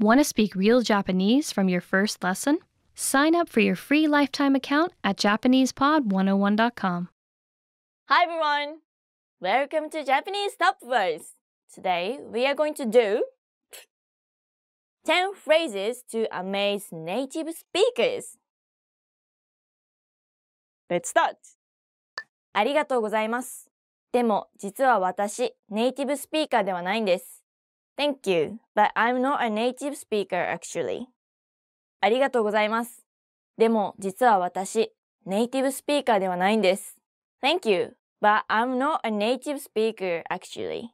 Want to speak real Japanese from your first lesson? Sign up for your free lifetime account at JapanesePod101.com. Hi everyone! Welcome to Japanese Top Words. Today we are going to do 10 phrases to amaze native speakers. Let's start! ありがとうございます。でも実は私、ネイティブスピーカーではないんです。Thank you, but I'm not a native speaker actually. ありがとうございます。でも実は私、ネイティブスピーカーではないんです。Thank you, but I'm not a native speaker actually.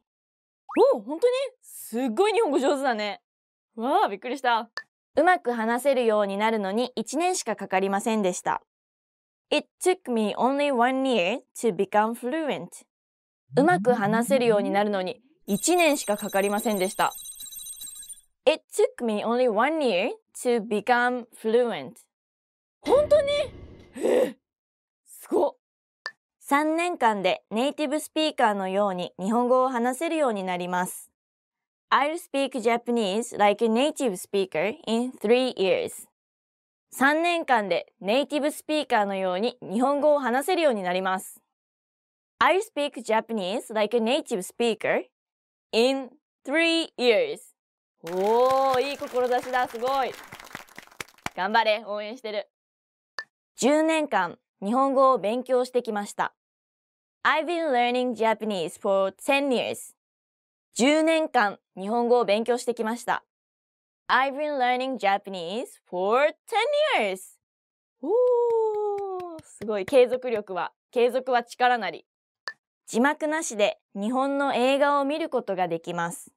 お本当にすっごい日本語上手だね。わあ、びっくりした。うまく話せるようになるのに1年しかかかりませんでした。It took me only one year to become fluent. うまく話せるようになるのに1年しかかかりませんでした。It took me only one year to become fluent. 本当にえすごっ3年間でネイティブスピーカーのように日本語を話せるようになります。I'll speak Japanese like a native speaker in three years. 3年間でネイティブスピーカーのように日本語を話せるようになります。I'll speak Japanese like a native speaker in three years. おー、いい志だ、すごい。頑張れ、応援してる。10年間、日本語を勉強してきました。I've been learning Japanese for 10 years. 10年間、日本語を勉強してきました。I've been learning Japanese for 10 years. おー、すごい。継続力は、継続は力なり。字幕なしで日本の映画を見ることができます。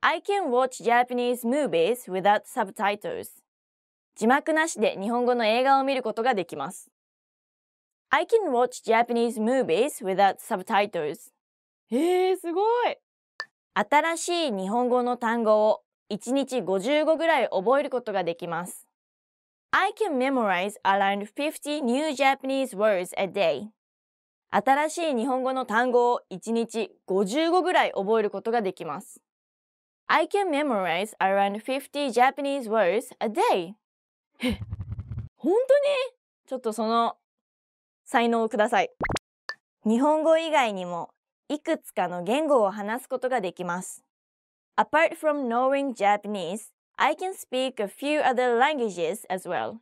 I can watch Japanese movies without subtitles. 字幕なしで日本語の映画を見ることができます。I can watch Japanese movies without subtitles. へえ、すごい新しい日本語の単語を1日55ぐらい覚えることができます。I can memorize around 50 new Japanese words a day. 新しい日本語の単語を1日55ぐらい覚えることができます。I can memorize around 50 Japanese words a day. え、本当にちょっとその才能をください。日本語以外にもいくつかの言語を話すことができます。Apart from knowing Japanese, I can speak a few other languages as well.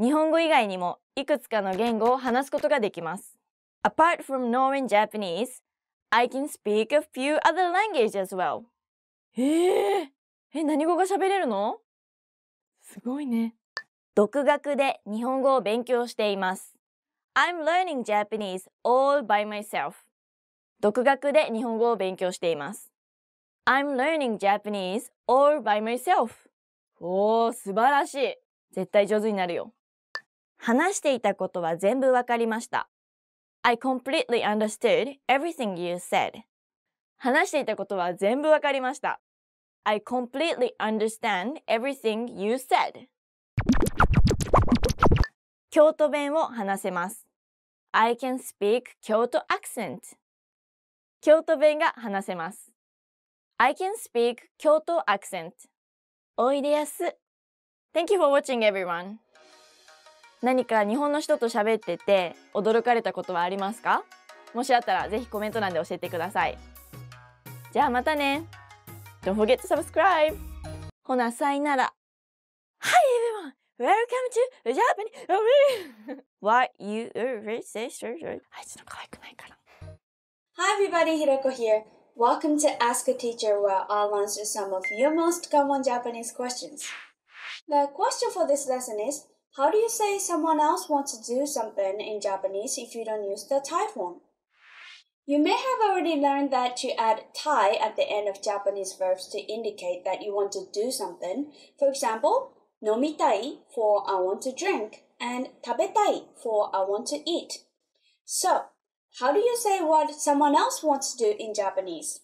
日本語以外にもいくつかの言語を話すことができます。Apart from knowing Japanese, I can speak a few other languages as well. えええ、何語が喋れるのすごいね。独学で日本語を勉強しています。I'm learning Japanese all by myself. 独学で日本語を勉強しています。I'm learning Japanese all by myself. おー、素晴らしい。絶対上手になるよ。話していたことは全部わかりました。I completely understood everything you said. 話していたことは全部わかりました。I completely understand everything you said. 京都弁を話せます。I can speak 京都 accent. 京都弁が話せます。I can speak 京都 accent. おいでやす。Thank you for watching everyone. 何か日本の人と喋ってて驚かれたことはありますかもしあったらぜひコメント欄で教えてください。じゃあまたね。Don't forget to subscribe. ほな、さいなら。Hi everyone! Welcome to Japanese! What you say, sure, sure. あいつの可愛くないから。Hi everybody, Hiroko here. Welcome to Ask a Teacher where I'll answer some of your most common Japanese questions. The question for this lesson is How do you say someone else wants to do something in Japanese if you don't use the tai form? You may have already learned that to add tai at the end of Japanese verbs to indicate that you want to do something. For example, nomitai for I want to drink and tabetai for I want to eat. So, how do you say what someone else wants to do in Japanese?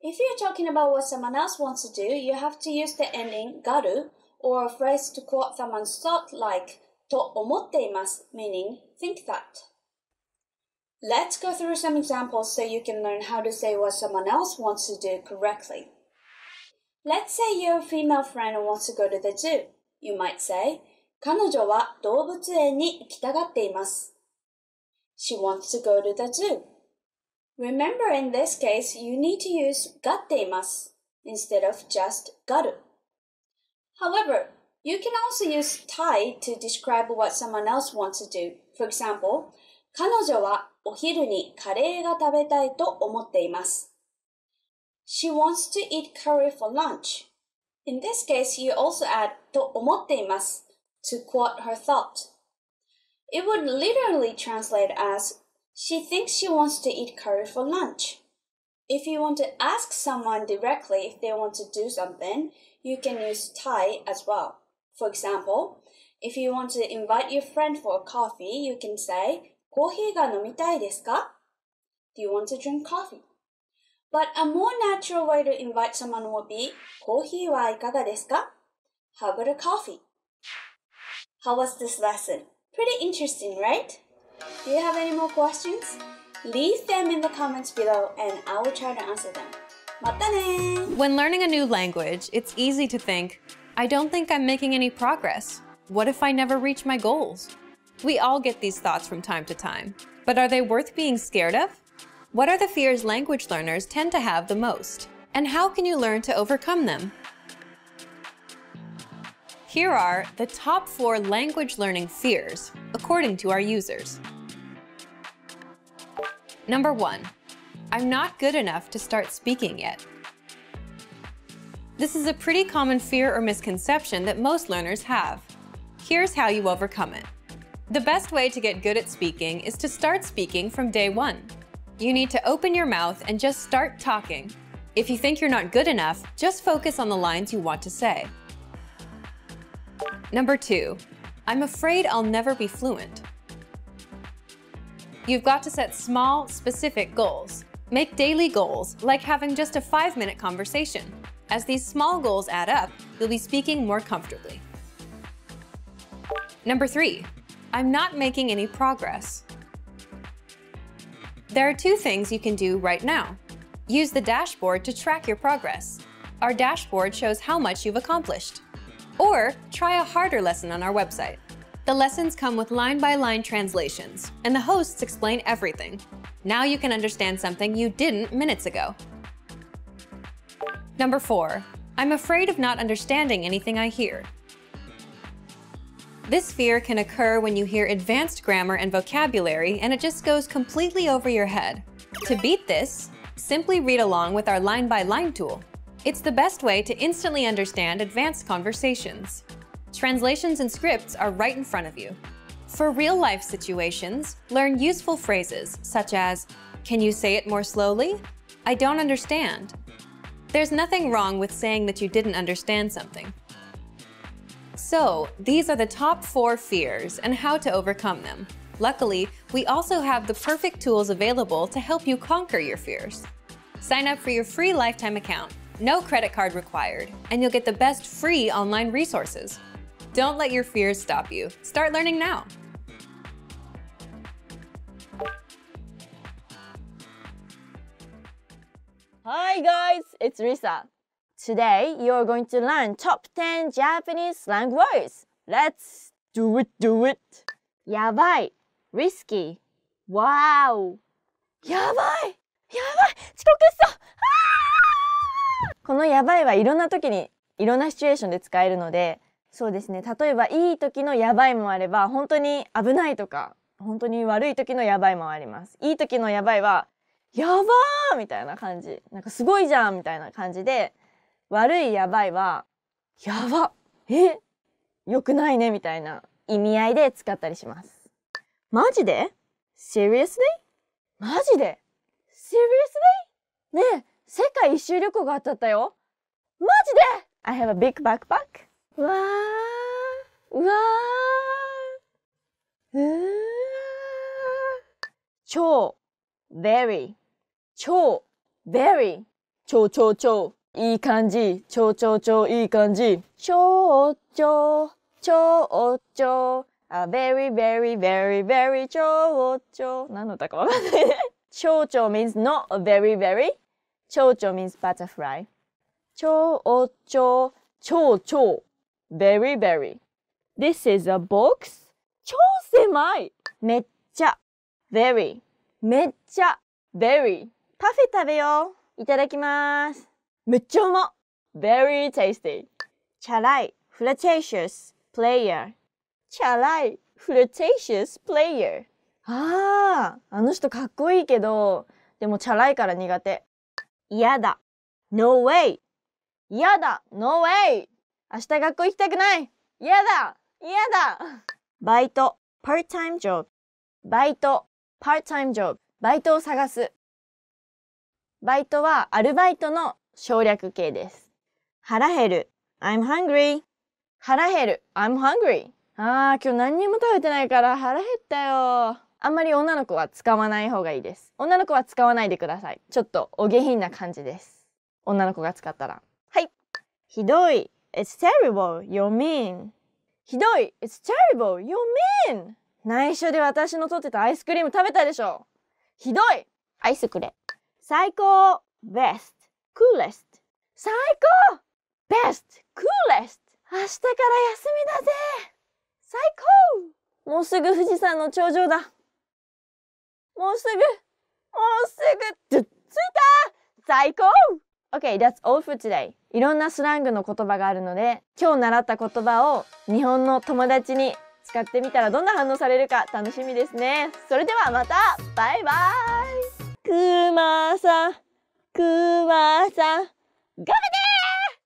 If you're talking about what someone else wants to do, you have to use the ending garu or a phrase to quote someone's thought like to omotteimasu, meaning think that. Let's go through some examples so you can learn how to say what someone else wants to do correctly. Let's say your female friend wants to go to the zoo. You might say, 彼女は動物園に行きたがっています。She wants to go to the zoo. Remember in this case, you need to use がっています instead of just がる。 However, you can also use tai to describe what someone else wants to do. For example, 彼女はお昼にカレーが食べたいと思っています。She wants to eat curry for lunch. In this case, you also add と思っています to quote her thought. It would literally translate as she thinks she wants to eat curry for lunch. If you want to ask someone directly if they want to do something, you can use tai as well. For example, if you want to invite your friend for a coffee, you can say, コーヒーが飲みたいですか? Do you want to drink coffee? But a more natural way to invite someone would be, コーヒーはいかがですか? How about a coffee? How was this lesson? Pretty interesting, right? Do you have any more questions? Leave them in the comments below and I will try to answer them. When learning a new language, it's easy to think, I don't think I'm making any progress. What if I never reach my goals? We all get these thoughts from time to time, but are they worth being scared of? What are the fears language learners tend to have the most? And how can you learn to overcome them? Here are the top four language learning fears, according to our users. Number one, I'm not good enough to start speaking yet. This is a pretty common fear or misconception that most learners have. Here's how you overcome it. The best way to get good at speaking is to start speaking from day one. You need to open your mouth and just start talking. If you think you're not good enough, just focus on the lines you want to say. Number two, I'm afraid I'll never be fluent. You've got to set small, specific goals. Make daily goals, like having just a five minute conversation. As these small goals add up, you'll be speaking more comfortably. Number three, I'm not making any progress. There are two things you can do right now. Use the dashboard to track your progress. Our dashboard shows how much you've accomplished. Or try a harder lesson on our website. The lessons come with line by line translations, and the hosts explain everything. Now you can understand something you didn't minutes ago. Number four, I'm afraid of not understanding anything I hear. This fear can occur when you hear advanced grammar and vocabulary and it just goes completely over your head. To beat this, simply read along with our line by line tool. It's the best way to instantly understand advanced conversations. Translations and scripts are right in front of you. For real life situations, learn useful phrases such as, Can you say it more slowly? I don't understand. There's nothing wrong with saying that you didn't understand something. So, these are the top four fears and how to overcome them. Luckily, we also have the perfect tools available to help you conquer your fears. Sign up for your free lifetime account, no credit card required, and you'll get the best free online resources. Don't let your fears stop you. Start learning now. Hi guys, it's Risa. Today you're going to learn top 10 Japanese slang words. Let's do it, do it. やばい risky. Wow. やばいやばい遅刻しそうあーこのやばいはいろんな時にいろんなシチュエーションで使えるので そうですね例えばいい時のやばいもあれば本当に危ないとか本当に悪い時のやばいもありますいい時のやばいはやばーみたいな感じなんかすごいじゃんみたいな感じで悪いやばいはやばえ良くないねみたいな意味合いで使ったりしますマジで ?Seriously? マジで ?Seriously? ねえ世界一周旅行が当たったよマジで ?I have a big backpack わーうわーうー超 very 超 very 超超超いい感じ超超超いい感じ超超超超 a very very very very 超超何の歌かわかんないね超超 means not very very 超超 means butterfly 超超超超 very very This is a box 超狭いめっちゃ very めっちゃ very パフェ食べよういただきますめっちゃうま very tasty チャラい flirtatious player チャラい flirtatious player あああの人かっこいいけどでもチャラいから苦手嫌だ no way 嫌だ no way 明日学校行きたくない。嫌だ。嫌だ。バイト。part-time job バイト。part-time job バイトを探す。バイトはアルバイトの省略形です。腹減る。I'm hungry 腹減る。I'm hungry あー今日何にも食べてないから腹減ったよ。あんまり女の子は使わない方がいいです。女の子は使わないでください。ちょっとお下品な感じです。女の子が使ったら。はい。ひどい。It's terrible. You're mean? ひどい。It's terrible. You're mean? 内緒で私の取ってたアイスクリーム食べたでしょ。ひどい。アイスくれ。最高。Best. Coolest. 最高。Best. Coolest. 明日から休みだぜ。最高。もうすぐ富士山の頂上だ。もうすぐ。もうすぐ。つ着いた。最高 Okay, that's all for today. いろんなスラングの言葉があるので、今日習った言葉を日本の友達に使ってみたらどんな反応されるか楽しみですね。それではまたバイバイくまさん、くまさん、頑張って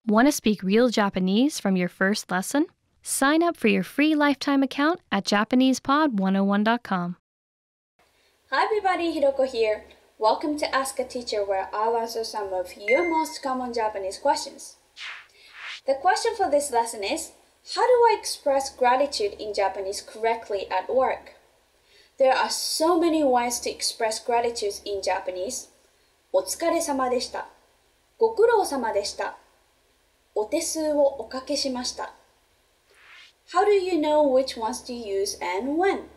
Want to speak real Japanese from your first lesson? Sign up for your free lifetime account at JapanesePod101.com. Hi everybody, Hiroko here. Welcome to Ask a Teacher where I'll answer some of your most common Japanese questions. The question for this lesson is How do I express gratitude in Japanese correctly at work? There are so many ways to express gratitude in Japanese. お疲れ様でした。ご苦労様でした。お手数をおかけしました。How do you know which ones to use and when?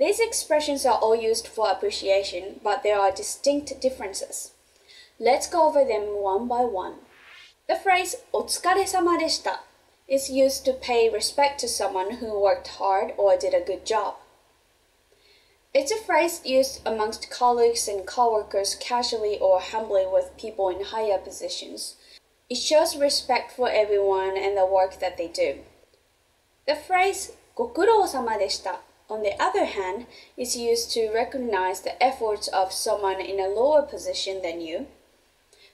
These expressions are all used for appreciation, but there are distinct differences. Let's go over them one by one. The phrase お疲れ様でした is used to pay respect to someone who worked hard or did a good job. It's a phrase used amongst colleagues and coworkers casually or humbly with people in higher positions. It shows respect for everyone and the work that they do. The phrase ご苦労様でした on the other hand, is used to recognize the efforts of someone in a lower position than you.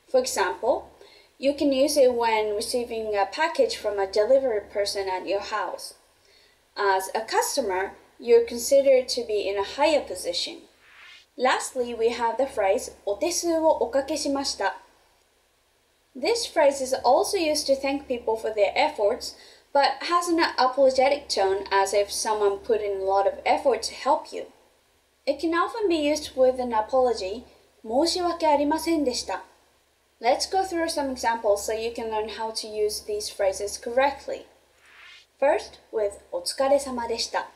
For example, you can use it when receiving a package from a delivery person at your house. As a customer, you're considered to be in a higher position. Lastly, we have the phrase お手数をおかけしました. This phrase is also used to thank people for their efforts, but has an apologetic tone as if someone put in a lot of effort to help you. It can often be used with an apology, 申し訳ありませんでした. Let's go through some examples so you can learn how to use these phrases correctly. First, with お疲れ様でした。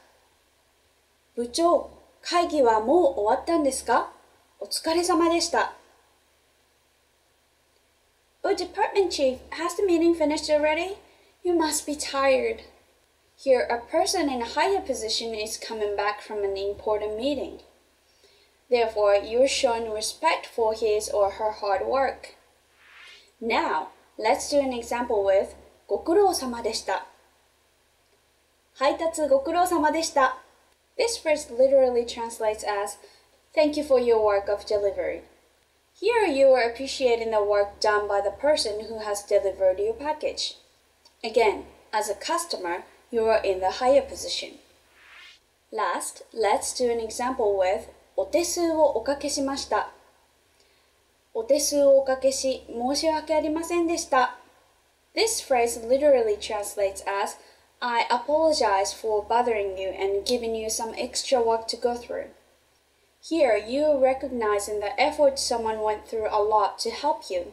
部長、会議はもう終わったんですかお疲れ様でした。Oh, department chief, has the meeting finished already? You must be tired. Here, a person in a higher position is coming back from an important meeting. Therefore, you are showing respect for his or her hard work. Now, let's do an example with ご苦労様でした。配達ご苦労様でした。This phrase literally translates as Thank you for your work of delivery. Here you are appreciating the work done by the person who has delivered your package. Again, as a customer, you are in the higher position. Last, let's do an example with お手数をおかけしました。お手数をおかけし、申し訳ありませんでした。This phrase literally translates as I apologize for bothering you and giving you some extra work to go through. Here, you are recognizing the effort someone went through a lot to help you.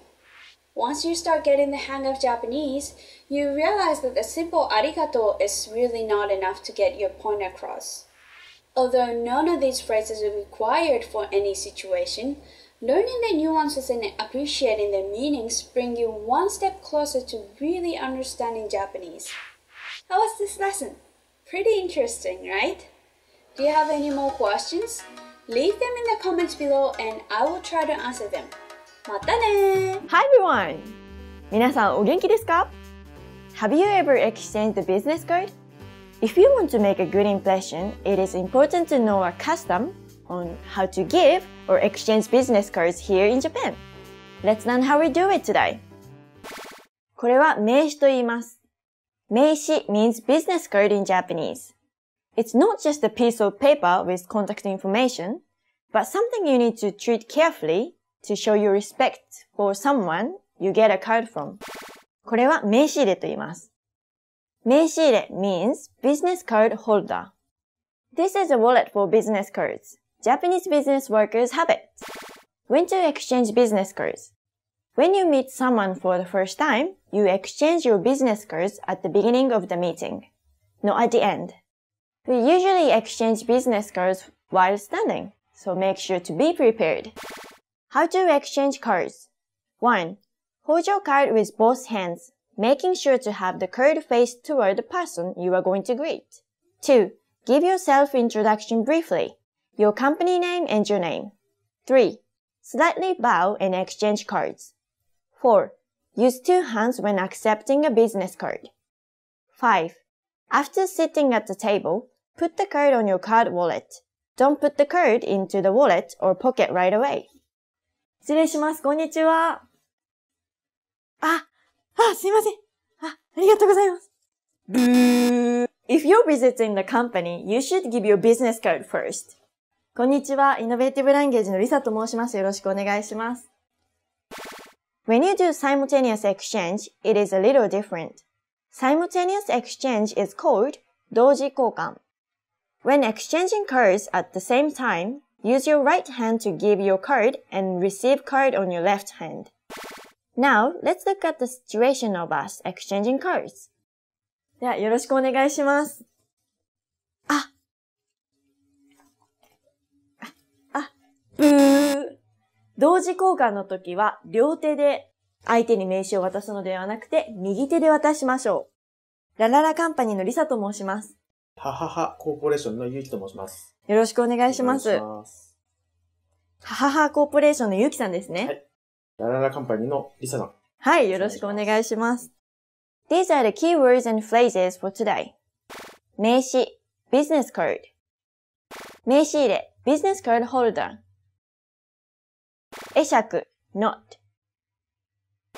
Once you start getting the hang of Japanese, you realize that the simple arigato is really not enough to get your point across. Although none of these phrases are required for any situation, Learning the nuances and appreciating their meanings bring you one step closer to really understanding Japanese. How was this lesson? Pretty interesting, right? Do you have any more questions? Leave them in the comments below and I will try to answer them. またね Hi everyone! 皆さんお元気ですか Have you ever exchanged the business card? If you want to make a good impression, it is important to know a custom on how to give or exchange business cards here in Japan. Let's learn how we do it today. これは名詞と言います。名詞 means business card in Japanese. It's not just a piece of paper with contact information, but something you need to treat carefully to show your respect for someone you get a card from. これは名刺入れと言います。名刺入れ means business card holder. This is a wallet for business cards. Japanese business workers have it. When to exchange business cards? When you meet someone for the first time, you exchange your business cards at the beginning of the meeting, not at the end. We usually exchange business cards while standing, so make sure to be prepared. How to exchange cards? 1. Hold your card with both hands, making sure to have the card faced toward the person you are going to greet. 2. Give your self-introduction briefly, your company name and your name. 3. Slightly bow and exchange cards. 4. Use two hands when accepting a business card. 5. After sitting at the table, put the card on your card wallet. Don't put the card into the wallet or pocket right away. 失礼します。こんにちは。あ、あ、すいません。あ、ありがとうございます。ブー。If you're visiting the company, you should give your business card first. こんにちは。イノベーティブランゲージのリサと申します。よろしくお願いします。When you do simultaneous exchange, it is a little different. Simultaneous exchange is called 同時交換。When exchanging cards at the same time, use your right hand to give your card and receive card on your left hand. Now, let's look at the situation of us exchanging cards. では、よろしくお願いします。あ。あ、あ、ブー。同時交換の時は、両手で相手に名刺を渡すのではなくて、右手で渡しましょう。ラララカンパニーのリサと申します。はははコーポレーションのゆうきと申します。よろしくお願いします。ます。はははコーポレーションのゆうきさんですね。はいラララカンパニーのリサさん。はい、よろしくお願いします。These are the key words and phrases for today. 名詞、business card。名詞入れ、business card holder。会釈、not。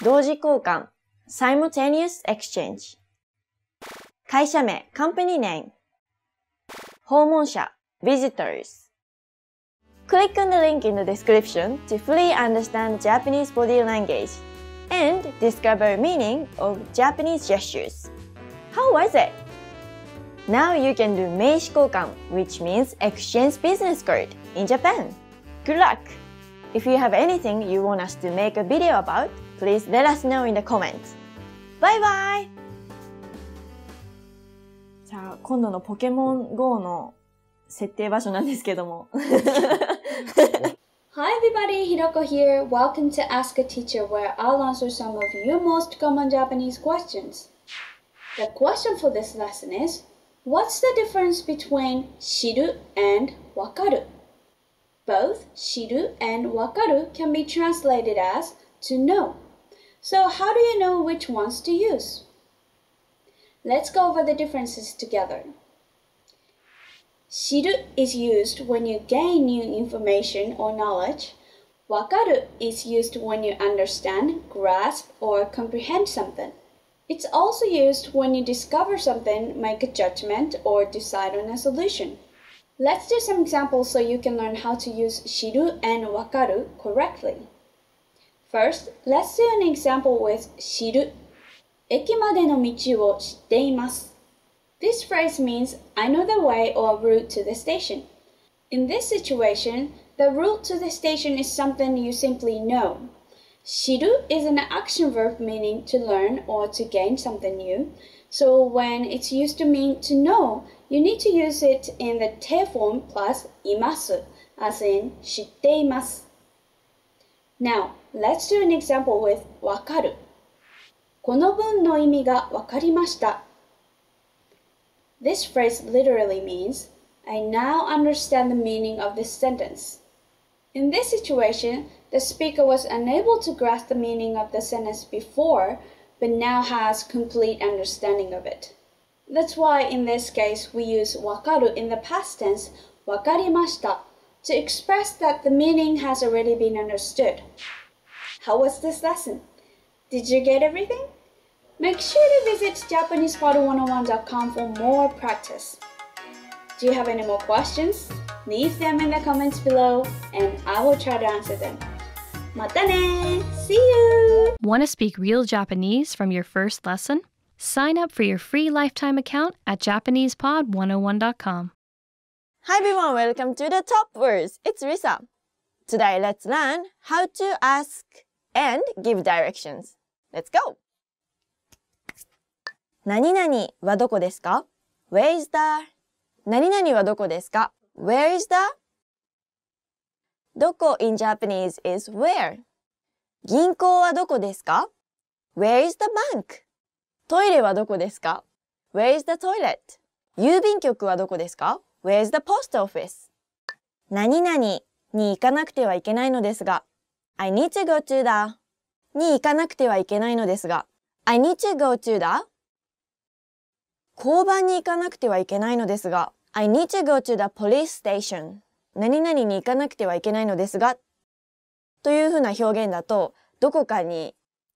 同時交換、simultaneous exchange。会社名、company name。訪問者、visitors. Click on the link in the description to fully understand Japanese body language and discover meaning of Japanese gestures. How was it? Now you can do meishikoukan which means exchange business card in Japan. Good luck! If you have anything you want us to make a video about, please let us know in the comments. Bye bye! じゃあ今度のポケモン GO の設定場所なんですけども。 Hi everybody, Hiroko here. Welcome to Ask a Teacher where I'll answer some of your most common Japanese questions. The question for this lesson is What's the difference between shiru and wakaru? Both shiru and wakaru can be translated as to know. So, how do you know which ones to use? Let's go over the differences together. Shiru is used when you gain new information or knowledge. Wakaru is used when you understand, grasp, or comprehend something. It's also used when you discover something, make a judgment, or decide on a solution. Let's do some examples so you can learn how to use shiru and wakaru correctly. First, let's do an example with 知る。駅までの道を知っています。 This phrase means I know the way or route to the station. In this situation, the route to the station is something you simply know. 知る is an action verb meaning to learn or to gain something new. So when it's used to mean to know, you need to use it in the te form plus います as in 知っています。 Now, let's do an example with わかる。この文の意味がわかりました。 this phrase literally means, I now understand the meaning of this sentence. In this situation, the speaker was unable to grasp the meaning of the sentence before, but now has complete understanding of it. That's why in this case we use wakaru in the past tense, wakarimashita, to express that the meaning has already been understood. How was this lesson? Did you get everything? Make sure to visit JapanesePod101.com for more practice. Do you have any more questions? Leave them in the comments below and I will try to answer them. Matane! See you! Want to speak real Japanese from your first lesson? Sign up for your free lifetime account at JapanesePod101.com. Hi everyone, welcome to the Top Words. It's Risa. Today let's learn how to ask and give directions. Let's go! 何々はどこですか ?Where is the? 何々はどこですか ?Where is the? どこ in Japanese is where? 銀行はどこですか ?Where is the bank? トイレはどこですか ?Where is the toilet? 郵便局はどこですか ?Where is the post office? 何々に行かなくてはいけないのですが I need to go to the に行かなくてはいけないのですが I need to go to the 交番に行かなくてはいけないのですが。I need to go to the police station. 何々に行かなくてはいけないのですが。というふうな表現だとどこかに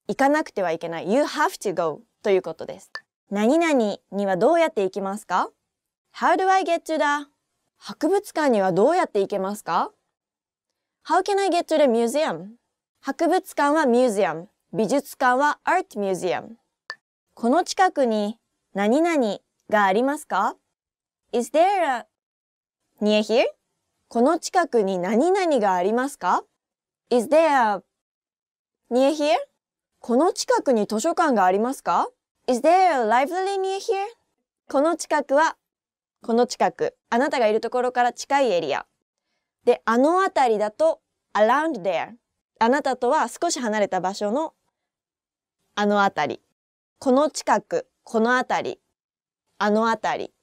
行かなくてはいけない。You have to go ということです。何々にはどうやって行きますか？How do I get to the 博物館にはどうやって行けますか？How can I get to the museum? 博物館は museum 美術館は art museum この近くに何々がありますか？Is there a near here? この近くに何々がありますか？Is there a near here? この近くに図書館がありますか？Is there a library near here? この近くはこの近く。あなたがいるところから近いエリア。で、あの辺りだと around there。あなたとは少し離れた場所のあの辺り。この近く、この辺り。あの辺り。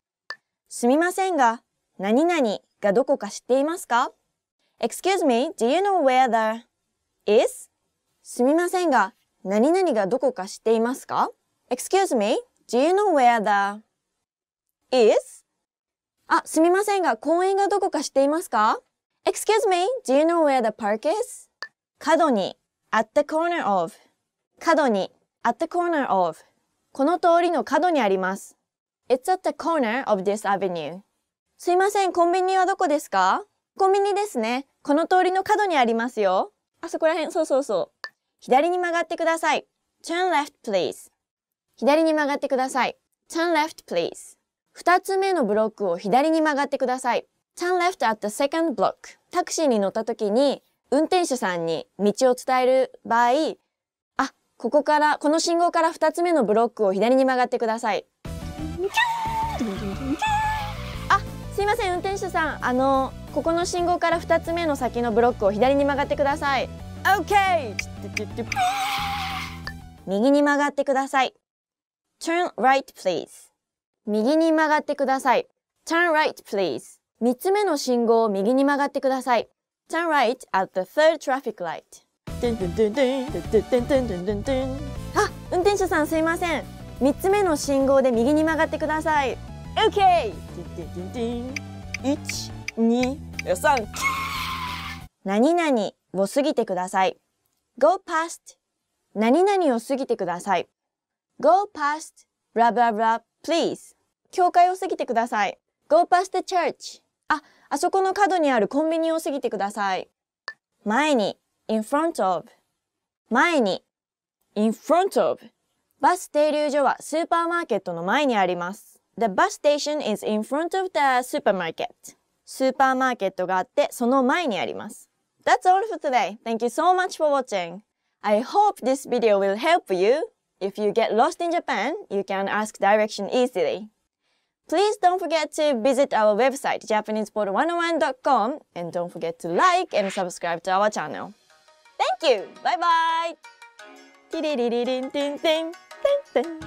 すみませんが、何々がどこか知っていますか ?Excuse me, do you know where the is? すみませんが、何々がどこか知っていますか ?Excuse me, do you know where the is? あ、すみませんが、公園がどこか知っていますか ?Excuse me, do you know where the park is? 角に、at the corner of 角に、at the corner of この通りの角にあります。It's at the corner of this avenue. すいません、コンビニはどこですか？コンビニですね。この通りの角にありますよ。あそこら辺、そうそうそう。左に曲がってください。Turn left, please. 左に曲がってください。Turn left, please. 二つ目のブロックを左に曲がってください。Turn left at the second block. タクシーに乗った時に、運転手さんに道を伝える場合、ここから、この信号から二つ目のブロックを左に曲がってください。あ、すいません、運転手さん。あの、ここの信号から二つ目の先のブロックを左に曲がってください。OK! 右に曲がってください。Turn right, please. 右に曲がってください。Turn right, please. 三つ目の信号を右に曲がってください。Turn right at the third traffic light. あ、運転手さんすいません。三つ目の信号で右に曲がってください。OK! 一、二、三。何々を過ぎてください。Go past 何々を過ぎてください。Go past blablabla,please 教会を過ぎてください。Go past the church あ、あそこの角にあるコンビニを過ぎてください。前に in front of 前に in front of バス停留所はスーパーマーケットの前にあります。The bus station is in front of the supermarket スーパーマーケットがあってその前にあります。That's all for today. Thank you so much for watching. I hope this video will help you. If you get lost in Japan, you can ask direction easily. Please don't forget to visit our website japaneseport101.com and don't forget to like and subscribe to our channel. Thank you. Bye bye. Ding, ding, ding, ding, ding, ding.